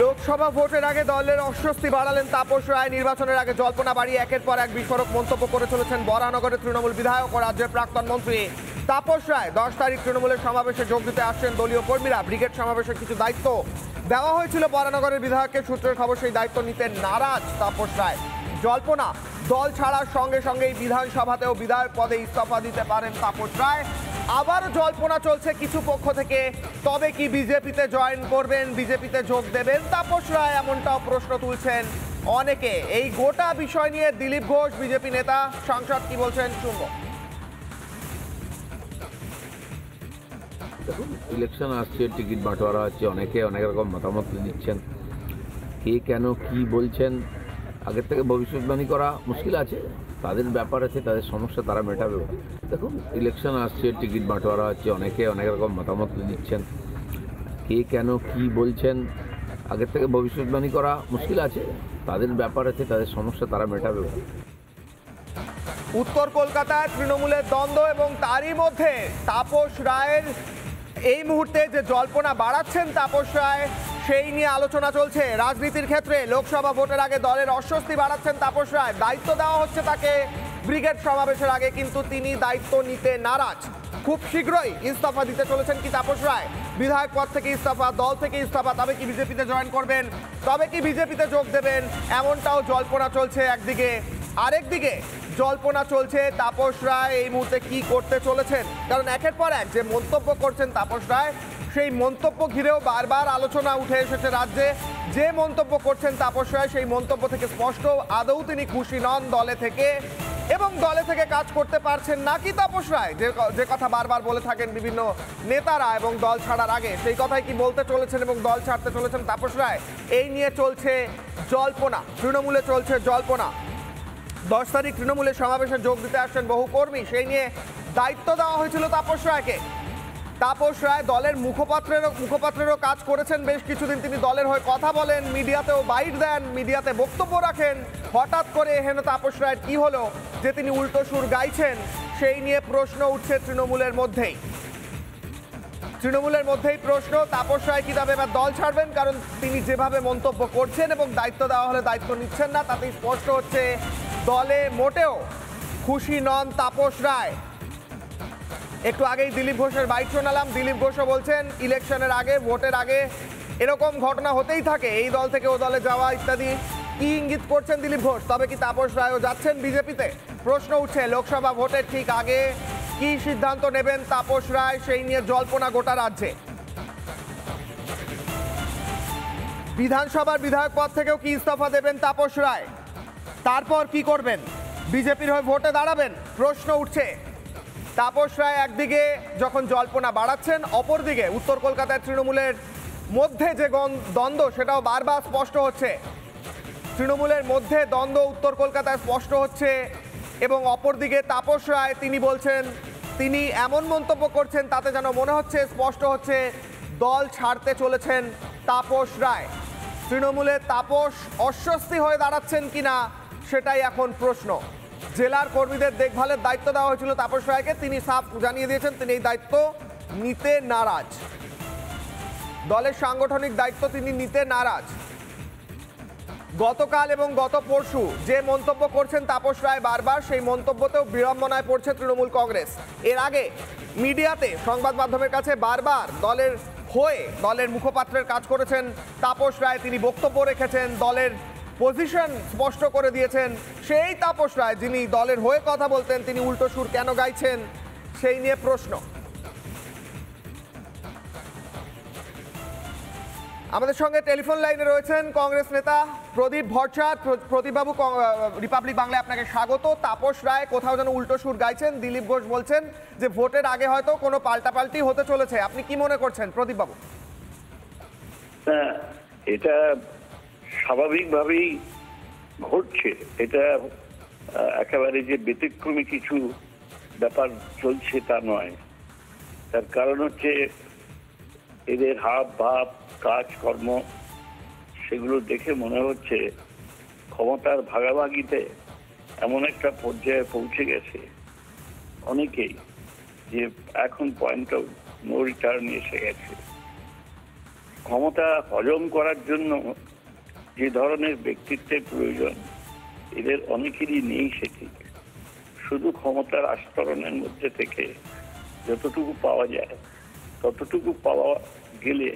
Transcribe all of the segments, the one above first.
লোকসভা ভোটের আগে দলের অস্বস্তি বাড়ালেন তাপস রায়। নির্বাচনের আগে জল্পনা বাড়িয়ে একের পর এক বিস্ফোরক মন্তব্য করে চলেছেন বরানগরের তৃণমূল বিধায়ক ও রাজ্যের প্রাক্তন মন্ত্রী। তাপস রায়, দশ তারিখ তৃণমূলের সমাবেশে যোগ দিতে আসছেন দলীয় কর্মীরা। ব্রিগেড সমাবেশের কিছু দায়িত্ব দেওয়া হয়েছিল বরানগরের বিধায়ককে। সূত্রের খবর সেই দায়িত্ব নিতে নারাজ তাপস রায়। জল্পনা, দল ছাড়ার সঙ্গে সঙ্গেই বিধানসভাতেও বিধায়ক পদে ইস্তফা দিতে পারেন তাপস রায়। আবার জল্পনা চলছে কিছু পক্ষ থেকে। তবে কি বিজেপিতে জয়েন করবেন, বিজেপিতে যোগ দেবেন? তাপস রায় এমনটাও প্রশ্ন তুলছেন অনেকে। এই গোটা বিষয় নিয়ে দিলীপ ঘোষ, বিজেপি নেতা, সাংসদ কি বলছেন শুনব। ইলেকশন আসছে টিকিট বাঁটোয়ারা হচ্ছে, অনেকে অনেক রকম মতামত দিচ্ছেন কে কেন কি বলছেন? আগের থেকে ভবিষ্যৎবাণী করা মুশকিল আছে। তাদের ব্যাপার আছে, তাদের সমস্যা, তারা মেটাবে। দেখুন ইলেকশন আসছে টিকিট বাঁটোয়ারা হচ্ছে, অনেকে অনেক রকম মতামত দিচ্ছেন কে কেন কি বলছেন, আগের থেকে ভবিষ্যৎবাণী করা মুশকিল আছে। তাদের ব্যাপার আছে, তাদের সমস্যা, তারা মেটাবে। উত্তর কলকাতায় তৃণমূলের দ্বন্দ্ব এবং তারই মধ্যে তাপস রায়ের এই মুহূর্তে যে জল্পনা বাড়াচ্ছেন তাপস রায় সেই নিয়ে আলোচনা চলছে। রাজনীতির ক্ষেত্রে লোকসভা ভোটের আগে দলের অস্বস্তি বাড়াচ্ছেন তাপস রায়। দায়িত্ব দেওয়া হচ্ছে তাকে। ব্রিগেড সমাবেশের আগে কিন্তু তিনি দায়িত্ব নিতে নারাজ। খুব শীঘ্রই ইস্তফা দিতে চলেছেন কি তাপস রায়? বিধায়ক পদ থেকে ইস্তফা, দল থেকে ইস্তফা, তবে কি বিজেপিতে জয়েন করবেন? তবে কি বিজেপিতে যোগ দেবেন? এমনটাও জল্পনা চলছে একদিকে। আরেকদিকে জল্পনা চলছে তাপস রায় এই মুহূর্তে কি করতে চলেছেন? কারণ একের পর এক যে মন্তব্য করছেন তাপস রায়, সেই মন্তব্য ঘিরেও বারবার আলোচনা উঠে এসেছে রাজ্যে। যে মন্তব্য করছেন তাপস রায়, সেই মন্তব্য থেকে স্পষ্ট আদৌ তিনি খুশি নন দলে থেকে। এবং দলে থেকে কাজ করতে পারছেন নাকি তাপস রায়? যে যে কথা বারবার বলে থাকেন বিভিন্ন নেতারা এবং দল ছাড়ার আগে, সেই কথাই কি বলতে চলেছেন এবং দল ছাড়তে চলেছেন তাপস রায়? এই নিয়ে চলছে জল্পনা, তৃণমূলে চলছে জল্পনা। দশ তারিখ তৃণমূলের সমাবেশে যোগ দিতে আসছেন বহু কর্মী। সেই নিয়ে দায়িত্ব দেওয়া হয়েছিল তাপস রায়কে। তাপস রায় দলের মুখপাত্রেরও মুখপাত্রেরও কাজ করেছেন বেশ কিছুদিন। তিনি দলের হয়ে কথা বলেন, মিডিয়াতেও বাইট দেন, মিডিয়াতে বক্তব্য রাখেন। হঠাৎ করে হেন তাপস রায়ের কী হলো যে তিনি উল্টো সুর গাইছেন, সেই নিয়ে প্রশ্ন উঠছে তৃণমূলের মধ্যেই। তৃণমূলের মধ্যেই প্রশ্ন, তাপস রায় কি তবে এবার দল ছাড়বেন? কারণ তিনি যেভাবে মন্তব্য করছেন এবং দায়িত্ব দেওয়া হলে দায়িত্ব নিচ্ছেন না, তাতেই স্পষ্ট হচ্ছে দলে মোটেও খুশি নন তাপস রায়। একটু আগেই দিলীপ ঘোষের বাইক শোনালাম। দিলীপ ঘোষও বলছেন, ইলেকশনের আগে, ভোটের আগে এরকম ঘটনা হতেই থাকে। এই দল থেকে ও দলে যাওয়া ইত্যাদি কি ইঙ্গিত করছেন দিলীপ ঘোষ? তবে কি তাপস রায়ও যাচ্ছেন বিজেপিতে? প্রশ্ন উঠছে, লোকসভা ভোটের ঠিক আগে কি সিদ্ধান্ত নেবেন তাপস রায় সেই নিয়ে জল্পনা গোটা রাজ্যে? বিধানসভার বিধায়ক পদ থেকেও কি ইস্তফা দেবেন তাপস রায়? তারপর কি করবেন? বিজেপির হয়ে ভোটে দাঁড়াবেন? প্রশ্ন উঠছে। তাপস রায় একদিকে যখন জল্পনা বাড়াচ্ছেন, অপরদিকে উত্তর কলকাতায় তৃণমূলের মধ্যে যে দ্বন্দ্ব, সেটাও বারবার স্পষ্ট হচ্ছে। তৃণমূলের মধ্যে দ্বন্দ্ব উত্তর কলকাতায় স্পষ্ট হচ্ছে এবং অপরদিকে তাপস রায়, তিনি বলছেন, তিনি এমন মন্তব্য করছেন তাতে যেন মনে হচ্ছে স্পষ্ট হচ্ছে দল ছাড়তে চলেছেন তাপস রায়। তৃণমূলের তাপস অস্বস্তি হয়ে দাঁড়াচ্ছেন কিনা সেটাই এখন প্রশ্ন। জেলার কর্মীদের দেখভালের দায়িত্ব দেওয়া হয়েছিল তাপস রায়কে, তিনি সাফ জানিয়ে দিয়েছেন, তিনি এই দায়িত্ব নিতে নারাজ। দলের সাংগঠনিক দায়িত্ব তিনি নিতে নারাজ। গতকাল এবং গত পরশু যে মন্তব্য করছেন তাপস রায় বারবার, সেই মন্তব্যতেও বিড়ম্বনায় পড়ছে তৃণমূল কংগ্রেস। এর আগে মিডিয়াতে, সংবাদ মাধ্যমের কাছে বারবার দলের হয়ে দলের মুখপাত্রের কাজ করেছেন তাপস রায়, তিনি বক্তব্য রেখেছেন দলের পজিশন স্পষ্ট করে দিয়েছেন সেই তাপস রায়, যিনি দলের হয়ে কথা বলতেন, তিনি উল্টো সুর কেন গাইছেন সেই নিয়ে প্রশ্ন। আমাদের সঙ্গে টেলিফোন লাইনে রয়েছেন কংগ্রেস নেতা প্রদীপ ভট্টাচার্য। প্রদীপবাবু রিপাবলিক বাংলায় আপনাকে স্বাগত। তাপস রায় কোথাও যেন উল্টো সুর গাইছেন। দিলীপ ঘোষ বলছেন যে ভোটের আগে হয়তো কোনো পাল্টাপাল্টি হতে চলেছে। আপনি কি মনে করছেন প্রদীপবাবু? হ্যাঁ এটা স্বাভাবিকভাবেই ঘটছে। এটা একেবারে যে ব্যতিক্রমী কিছু ব্যাপার চলছে তা নয়। তার কারণ হচ্ছে এদের হাব, ভাব কাজকর্ম সেগুলো দেখে মনে হচ্ছে ক্ষমতার ভাগাভাগিতে এমন একটা পর্যায়ে পৌঁছে গেছে। অনেকেই যে এখন পয়েন্ট অফ নো রিটার্ন এসে গেছে। ক্ষমতা হজম করার জন্য যে ধরনের ব্যক্তিত্বের প্রয়োজন, এদের অনেকেরই নেই সেটি। শুধু ক্ষমতার আস্তরণের মধ্যে থেকে যতটুকু পাওয়া যায়, ততটুকু পাওয়া গেলে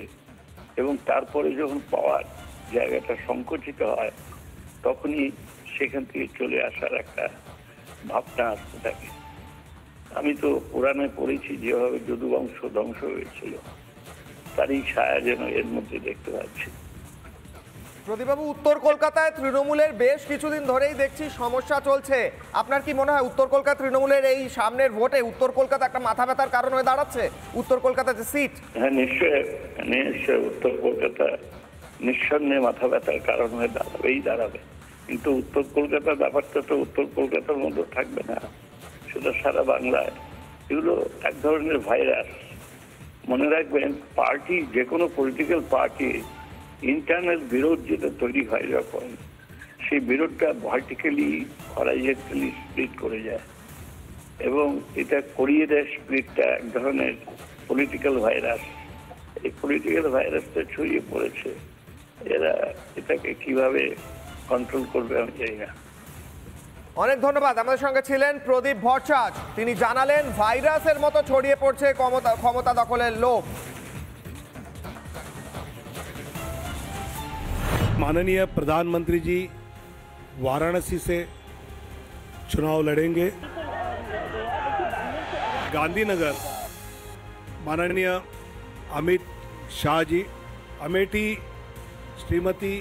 এবং তারপরে যখন পাওয়ার জায়গাটা সংকুচিত হয়, তখনই সেখান থেকে চলে আসার একটা ভাবনা আসতে থাকে। আমি তো পুরাণে পড়েছি, যেভাবে যদুবংশ ধ্বংস হয়েছিল, তারই ছায়া যেন এর মধ্যে দেখতে পাচ্ছি। প্রদীপবাবু, উত্তর কলকাতায় তৃণমূলের বেশ কিছুদিন ধরেই দেখছি সমস্যা চলছে। আপনার কি মনে হয় উত্তর কলকাতা তৃণমূলের এই সামনের ভোটে উত্তর কলকাতা একটা মাথা ব্যথার কারণ হয়ে দাঁড়াচ্ছে? উত্তর কলকাতা যে সিট হ্যাঁ নিশ্চয় নিশ্চয় উত্তর কলকাতা নিঃসন্দেহে মাথা ব্যথার কারণ হয়ে দাঁড়াবেই দাঁড়াবে। কিন্তু উত্তর কলকাতার ব্যাপারটা তো উত্তর কলকাতার মধ্যে থাকবে না। সেটা সারা বাংলায়। এগুলো এক ধরনের ভাইরাস মনে রাখবেন, পার্টি, যে কোনো পলিটিক্যাল পার্টি ইন্টারনাল বিরোধ যেটা তৈরি হয় যখন সেই বিরোধটা ভার্টিক্যালি হরাইজেন্টালি স্প্লিট করে যায় এবং এটা করিয়ে দেয় স্প্লিটটা এক ধরনের পলিটিক্যাল ভাইরাস এই পলিটিক্যাল ভাইরাসটা ছড়িয়ে পড়েছে। এরা এটাকে কীভাবে কন্ট্রোল করবে আমি জানি না। অনেক ধন্যবাদ। আমাদের সঙ্গে ছিলেন প্রদীপ ভট্টাচ তিনি জানালেন ভাইরাসের মতো ছড়িয়ে পড়ছে ক্ষমতা ক্ষমতা দখলের লোভ। माननीय प्रधानमंत्री जी वाराणसी से चुनाव लड़ेंगे। गांधीनगर, माननीय अमित शाह जी, अमेठी श्रीमती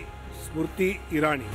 स्मृति ईरानी।